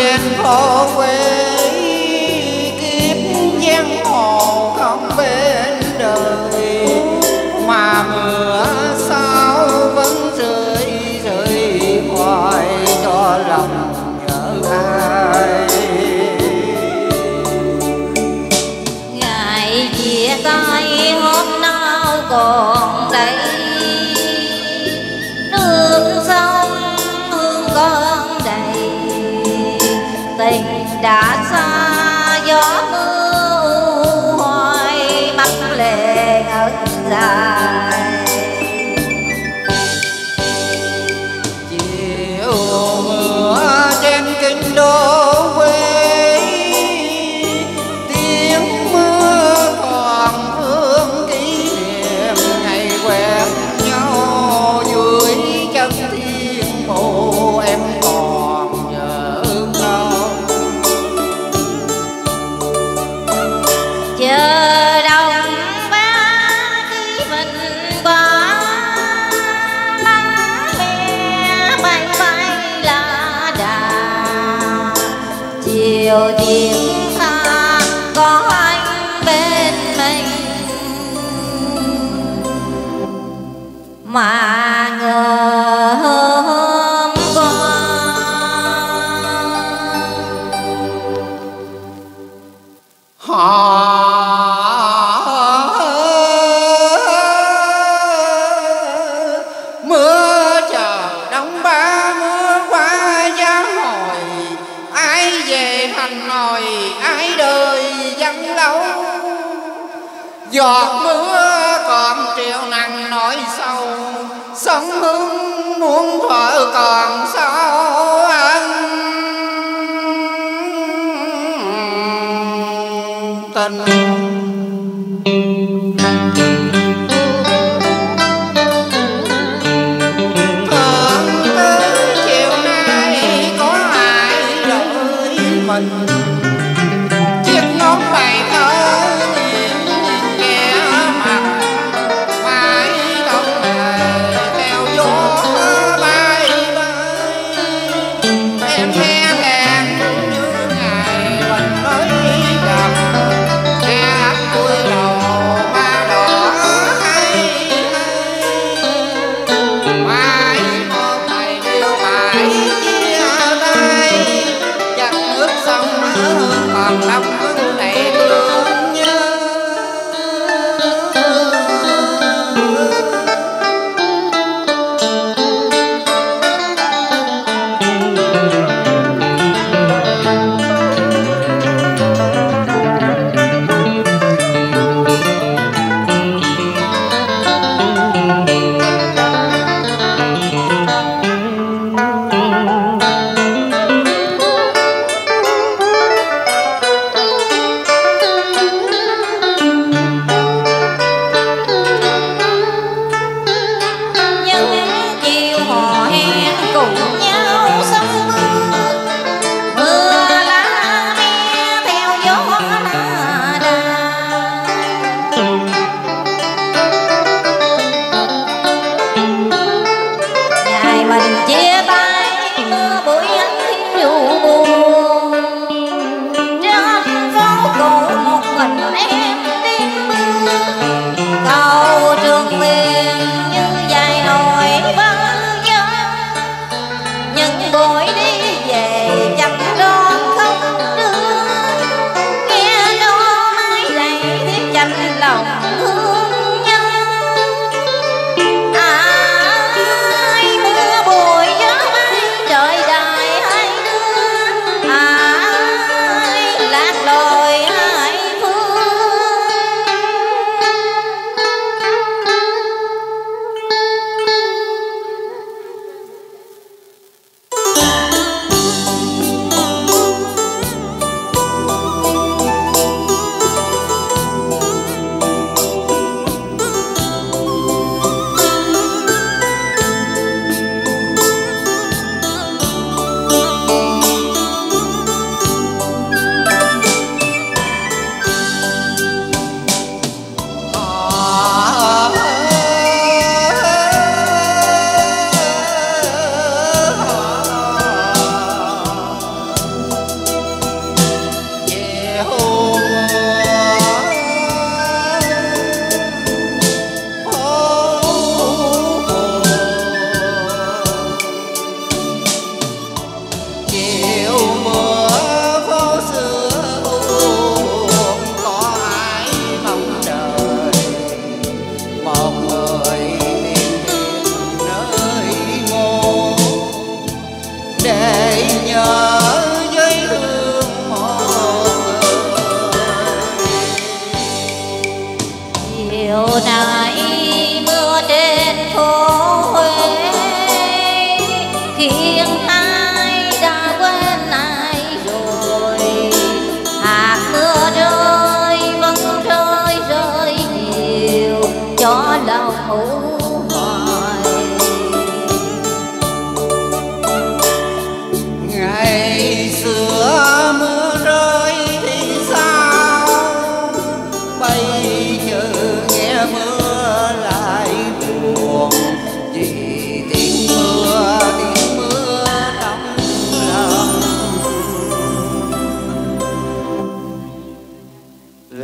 trên phố quê kiếp giang hồ không bên đời. Mà mưa sao vẫn rơi rơi hoài cho lòng nhớ ai. Ngày chia tay hôm nào còn chiều thiên xa có anh bên mình. Mà hằng hồi ai đời dân lâu. Giọt mưa còn triệu nặng nỗi sâu sống hứng muốn vợ còn sao anh tình out. ไหนเมื่อเดินพบ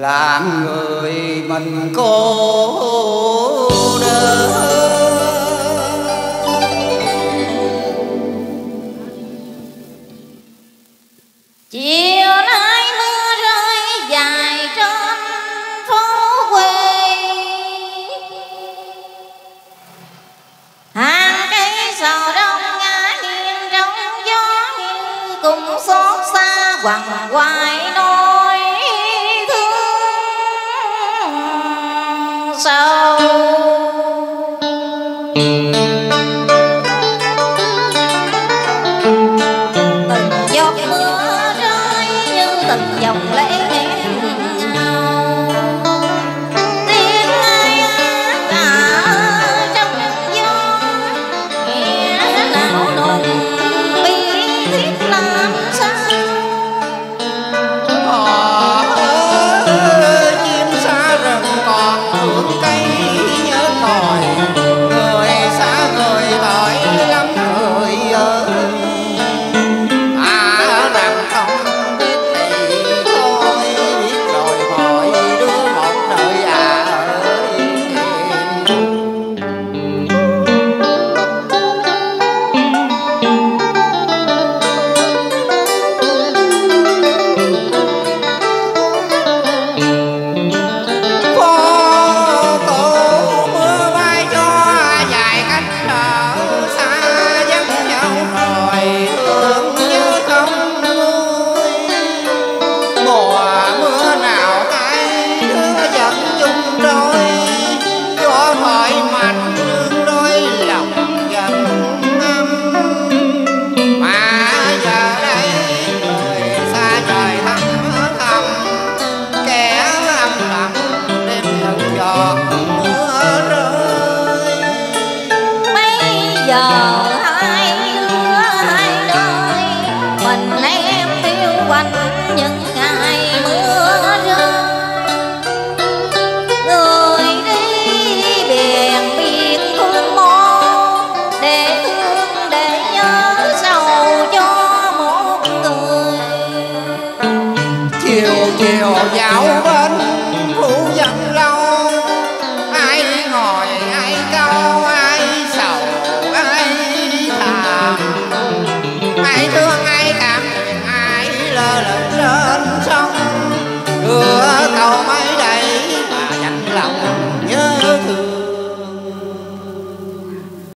là người mình cô đơn. Chiều